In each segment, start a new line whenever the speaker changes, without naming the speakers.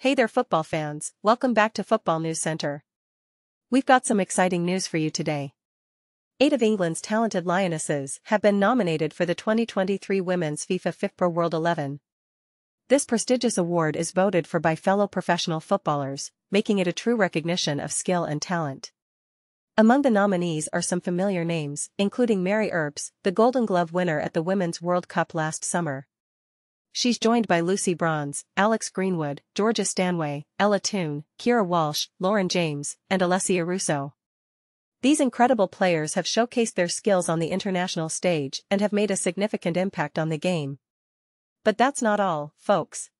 Hey there football fans, welcome back to Football News Center. We've got some exciting news for you today. Eight of England's talented Lionesses have been nominated for the 2023 Women's FIFA FIFPro World 11. This prestigious award is voted for by fellow professional footballers, making it a true recognition of skill and talent. Among the nominees are some familiar names, including Mary Earps, the Golden Glove winner at the Women's World Cup last summer. She's joined by Lucy Bronze, Alex Greenwood, Georgia Stanway, Ella Toone, Keira Walsh, Lauren James, and Alessia Russo. These incredible players have showcased their skills on the international stage and have made a significant impact on the game. But that's not all, folks.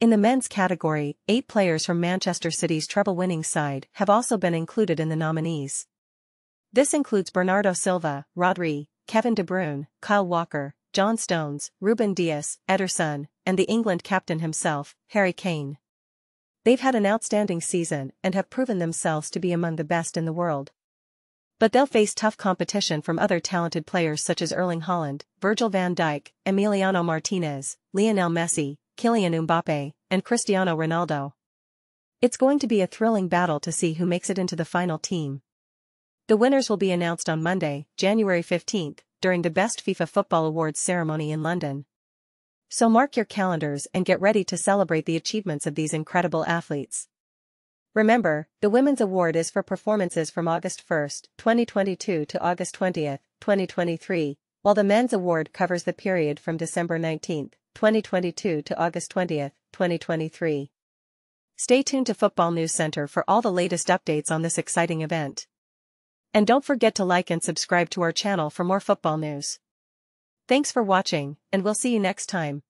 In the men's category, eight players from Manchester City's treble-winning side have also been included in the nominees. This includes Bernardo Silva, Rodri, Kevin De Bruyne, Kyle Walker, John Stones, Ruben Dias, Ederson, and the England captain himself, Harry Kane. They've had an outstanding season and have proven themselves to be among the best in the world. But they'll face tough competition from other talented players such as Erling Haaland, Virgil van Dijk, Emiliano Martinez, Lionel Messi, Kylian Mbappe, and Cristiano Ronaldo. It's going to be a thrilling battle to see who makes it into the final team. The winners will be announced on Monday, January 15th, during the Best FIFA Football Awards ceremony in London. So mark your calendars and get ready to celebrate the achievements of these incredible athletes. Remember, the Women's Award is for performances from August 1, 2022 to August 20, 2023, while the Men's Award covers the period from December 19, 2022 to August 20, 2023. Stay tuned to Football News Center for all the latest updates on this exciting event. And don't forget to like and subscribe to our channel for more football news. Thanks for watching, and we'll see you next time.